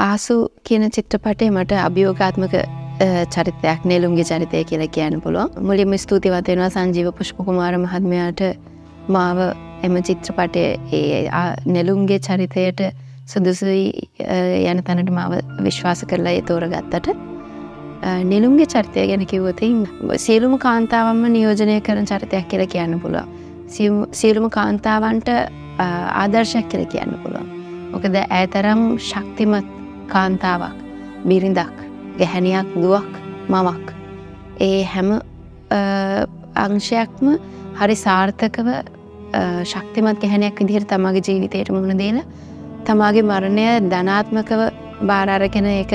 ආසු කියන චිත්‍රපටය මට අභියෝගාත්මක චරිතයක් නෙලුම්ගේ චරිතය කියලා කියන්න පුළුවන්. මුලින්ම ස්තුතිවතයෙනවා සංජීව පුෂ්පකුමාර මහත්මයාට. මාව එම චිත්‍රපටය ඒ නෙලුම්ගේ චරිතයට සුදුසුයි යන තැනට මාව විශ්වාස කරලා ඒ තෝර ගත්තට නිලුම්ගේ චරිතය ගැන කිව්වතින් සියලුම කාන්තාවම්ම නියෝජනය කරන චරිතයක් කියලා කියන්න පුළුවන්. සියලුම කාන්තාවන්ට ආදර්ශයක් කියල කියන්න පුළුවන්. මොකද ඇතරම් ශක්තිමත් කාන්තාවක් බිරිඳක් ගැහැනියක් දුවක් මවක්. ඒ හැම අංශයක්ම හරි සාර්ථකව ශක්තිමත් ගැහැනයක් විදිහට තමගේ ජීවිතයට මුණ දේලා තමාගේ මරණය ධනාත්මකව බාරාරගෙන ඒක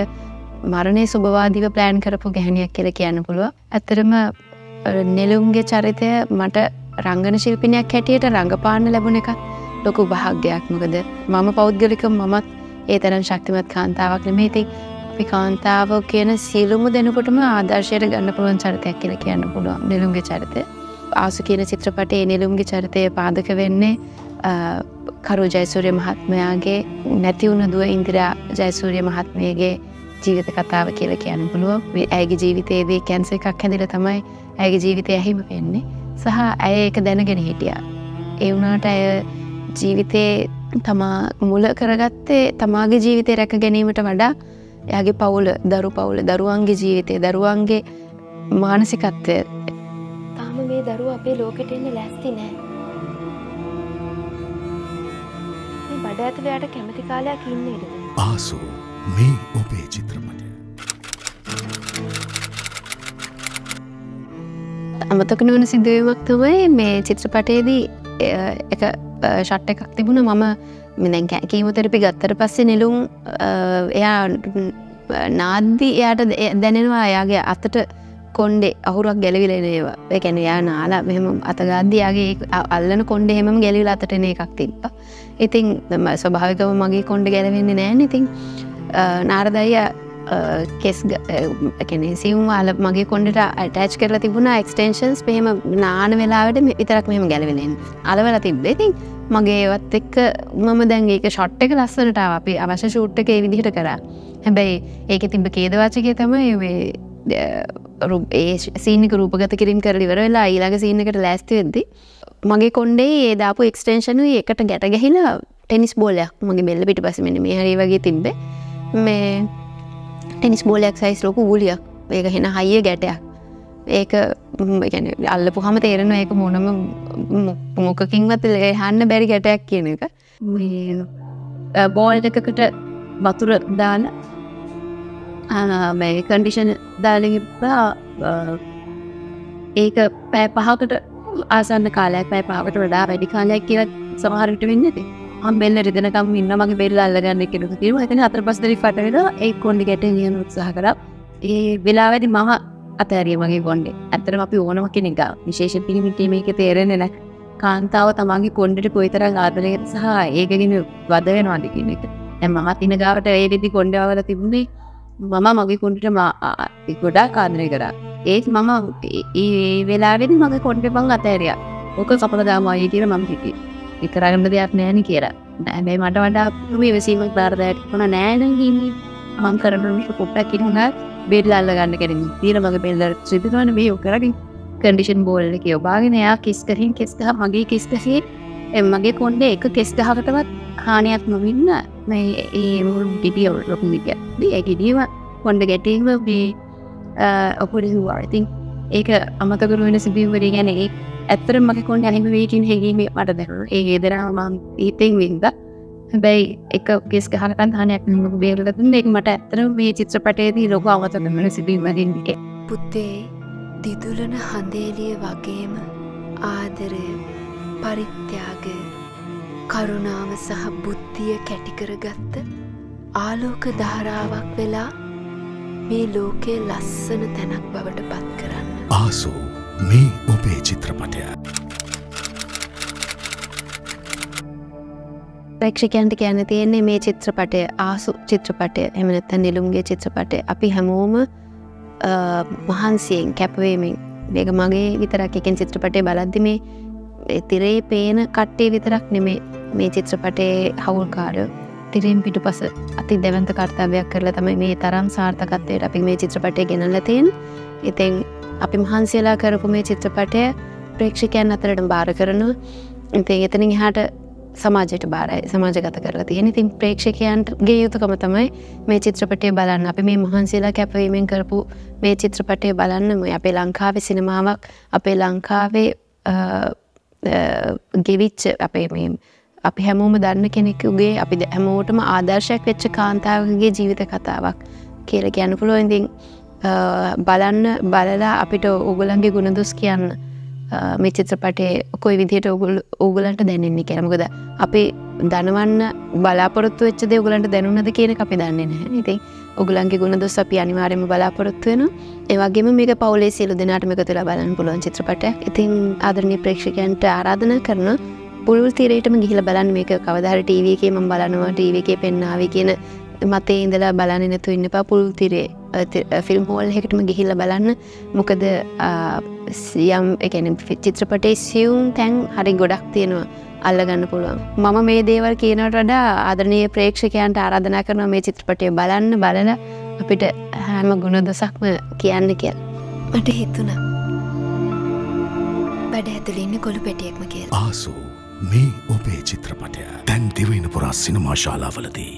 මරණය සුභවාදිව ප්ලෑන් කරපු ගැහනියක් කියල කියන්න පුළුව ඇතරම නෙලුම්ගේ චරිතය මට රංගන ශිල්පිනයක් හැටියට රඟපාන්න ලැබුණ එක ලොකු භාග්‍යයක්මකද මම පෞද්ගලික මමත් ඒ තරන් ශක්තිමත් කාන්තාවක් නෙමේති අපි කාන්තාව කියන සියලුම දෙනකොටම ආදර්ශයට ගන්න පුළුවන් චරිතයක් කියල කියන්න පුළුවන්. නෙලුම්ගේ චරිතය. ආසු කියන චිත්‍රපටේ නෙලුම්ගේ චරිතය පාදක වෙන්නේ කරු ජයසූරිය මහත්මයාගේ නැතිවුණ දුව ඉන්දිරා ජයසූරිය මහත්මයගේ ජීවිත කතාව කියලා කියන්න පුළුව ඇගේ ජීවිතයේදී කැන්ස එකක් හැදිල තමයි ඇගේ ජීවිතය ඇහිම වෙන්නේ. සහ ඇය එක දැනගෙන හිටිය. ඒ වුණාට ඇය ජීවිතේ තමා මුල කරගත්තේ තමාගේ ජීවිතය රැක ගැනීමට වඩා එයාගේ පවුල දරු පවුල දරුවන්ගේ ජීවිතය දරුවන්ගේ මානසිකත්වය. තාම මේ දරුව අපේ ලෝකට එන්න ලැස්ති නෑ. බඩ ඇතුළයට කැමති කාලයක් ඉන්නේද? ආසු මේ ඔබේ චිත්‍රපටය. අමතක නොවන සිදුවීමක් තමයි මේ චිත්‍රපටයේදී එක ෂට්ට එකක් තිබුණ මම මෙදැන් කීමතරපි ගත්තර පස්සේ නෙලුම් එයා නාද්දි එයාට දැනෙනවා එයාගේ අතට කොන්්ඩේ අහුරක් ගැලවිලෙන ඒවා. එකැන යා නාලා මෙහම අතගාදයාගේ අල්ලන කොන්්ඩ හෙම ගැලිවිල අතටන එකක් තිබ්බ. ඉතින් ස්වභාවිකව මගේ කොන්්ඩ ගැලවෙන්නේ නෑන. ඉතින් නාරදය කෙස් කැනෙ සිවම් අල මගේ කොන්ඩට අටච් කරලා තිබුණ එක්ස්ටේන්ශන්ස් පහෙම නාන වෙලාවට විතරක් මෙම ගැලවෙනෙන් අලවල තිබ්බෙතින් මගේ ඒවත් එක්ක මම දැන්ගේ ෂොට් එක ලස්සනට අපි අවශ්‍ය ෂූට් එක විදිහට කර. හැබැයි ඒක තිබ කේදවාචකය තමයි ඒ සීනික රූපගත කිරින් කරලිවර වෙලා ඊළඟ සීනකට ලෑස්ති වෙද්දි මගේ කොන්්ඩේ ඒ දාපු එක්ස්ටේෂන එකට ගැට ගැහිලා ටෙනිස් බෝලයක් මගේ බෙල්ල පිට පසමෙන මේ හරි වගේ තිබ්බ. මේ ටෙනිස් බෝලයක් සයිස් ලොකු ගුලියක් ඒක හෙන හයිය ගැටයක්. ඒක ගැන අල්ලපු හම තේරෙන ඒක මොනම මොකකින්වත් හන්න බැරි ගැටයක් කියන එක. බෝල් එකකට වතුර දාන මේ කන්ඩිෂන් දාලපා ඒක පෑ පහකට ආසන්න කාලයක් පෑ පාවට වඩා වැඩි කාලයක් කියල සමහරට වෙන්නති බෙල්ල රිදනකම් ඉන්න මගේ බෙල්ල අල්ලගන්න කෙනු තිව ඇතන අතර පස්දරි පටට ඒ කොන්ඩි ගැට නියන උත්සාහ කර. ඒ වෙලා වැඩි මහ අතෑරිය මගේ ගොන්ඩේ ඇතරම අපි ඕනම කෙනෙක විශේෂ පිළිමිටීම එක තේරෙන නැ කාන්තාව තමන්ගේ කොන්ඩට කොයිතර ආදරය සහ ඒකගෙන වද වෙනවාද කියන එක. ඇ මහත් ඉන ගාවට ඒරිදි කොන්ඩාවල තිබුණේ මම මගේ කොන්ටට ගොඩා කාදනය කරා. ඒත් මම ඒ වෙලාවෙද මගේ කොන්ට පං අතෑරය ඕක සපලදාම අයටීර මම හිටි විකරගන්න දෙයක් නෑන කියලා. නෑබැයි මට වඩා මේ වෙසීමක් ධර්දයට වන නෑනගන්න මං කරන පොප්පක් කිරුණ බෙඩ් අල්ල ගන්න කෙරින් තීර මගේ පෙල්ල සිතිවන මේ යොකරගින් කඩිෂන් බෝල්ල එක ඔබාගෙන එයා කිස්කරින් කෙස්කහ මගේ කිස්කසේ එම් මගේ කොන්ඩේ එක කෙස්ගහකටවත් හානයක් නොවින්න මේ ඒ ටිටිය ලොකු විදිය ඇගිඩීම කොන්ඩ ගැටීම මේ ඔපොඩ හවාඉතින් ඒක අමතකරුවෙන සිබිවරි ගැන ඒ ඇත්තර මක කොන්ඩ ඇහිම වේටින් හැගීම මට දැර ඒ ගෙදරම ඒතෙන් වින්ද. හැබැයි එක ගෙස් ගහකන් හනයක් බේරලතුන් එක් මට ඇත්තර මේ චිත්‍රපටේදී ලොක අමතකමන සිබීමරින්ගේ පුත්තේ දිදුලන හඳේලිය වගේම ආදරය පරිත්‍යාගය කරුණාව සහ බුද්ධිය කැටිකරගත්ත ආලෝක ධාරාවක් වෙලා මේ ලෝකයේ ලස්සන තැනක් බවට පත් කරන්න. ආසෝ මේ ඔබේ චිත්‍රපටය. ප්‍රේක්ෂකයන්ට කියන්න තියෙන්නේ මේ චිත්‍රපටය ආසු චිත්‍රපටය. එමනත්ත නිලුම්ගේ චිත්‍රපටය. අපි හැමෝම මහන්සියෙන් කැපවේමින්. මේක මගේ විතරක් එකෙන් චිත්‍රපටය බලද්දි මේ තිරේ පේන කට්ටේ විතරක් නෙමේ මේ චිත්‍රපටේ හවුල්කාරයෝ. තිරෙන් පිටු පස අති දෙවන්ත කර්තාවයක් කරලා තමයි මේ තරම් සාර්ථකත්වයට අපි මේ චිත්‍රපටය ගෙනල්ලතින් ඉතින් අපි මහන්සේලා කරපු මේ චිත්‍රපටය ප්‍රේක්ෂකයන් අතරට බාර කරනු ඉතින් එතනින් හාට සමාජයට බාරයි සමාජගත කරලා තියෙන. ඉතින් ප්‍රේක්ෂකයන්ටගේ යුතුකම තමයි මේ චිත්‍රපටය බලන්න. අපි මේ මහන්සේලා කැපවීමෙන් කරපු මේ චිත්‍රපටය බලන්න. මේ අපේ ලංකාවේ සිනමාවක් අපේ ලංකාවේ ගෙවිච්ච අපේ මේ අපි හැමෝම දන්න කෙනෙකුගේ අපි හැමෝටම ආදර්ශයක් වෙච්ච කාන්තාවගේ ජීවිත කතාවක් කියල කියන්න පුළුව ඉතින් බලන්න බලලා අපිට ඔගුලන්ගේ ගුණදුස් කියන්න. මේ චිත්‍රපටේ කොයි විදිහට ඔගුල් ඕගලන්ට දැනෙන්නේ කැනමකද අපි දනවන්න බලාපොරොත්තු වෙච්චද ඔගලන්ට දැනුන්නද කියන අපි දන්නේ නැහැ. ඉතින් ඔගුලන්ගේ ගුණ දොස් අපි අනිවාරයම බලාපොරොත්තු වෙන ඒවගේම මේක පවුලේ සියලු දෙනාට මේක තුළ බලන්න පුළුවන් චිත්‍රපටයක්. ඉතින් ආදරණය ප්‍රේක්ෂකයන්ට ආරාධනා කරන පුළුල් තිරේටම ගිහිල බලන්න. මේක කවදහර ටීව එකේ ම බලනවා ටීව එකේ පෙන්නාව කියන මතේ ඉඳලා බලන්න නැතු ඉන්න පා පුළුල් තිරේ ෆිල්ම් හෝල් එකටම ගිහිල්ල බලන්න. මොකද සියම් එකන චිත්‍රපටේ සියුම් තැන් හරි ගොඩක් තියෙනවා අල්ලගන්න පුළුවන්. මම මේ දේවල් කියනට වඩා ආදරනය ප්‍රේක්ෂකයන්ට ආරාධනා කරන මේ චිත්‍රපටය බලන්න බලල අපිට හැම ගුණ දොසක්ම කියන්න කියල්. මට හිතුන බඩ ඇතුලඉන්න කොළු පැටියෙක්ම කියල. ආසු මේ ඔබේ චිත්‍රපටය. තැන් දෙවයින පුරා සිනමාශාලාවලදී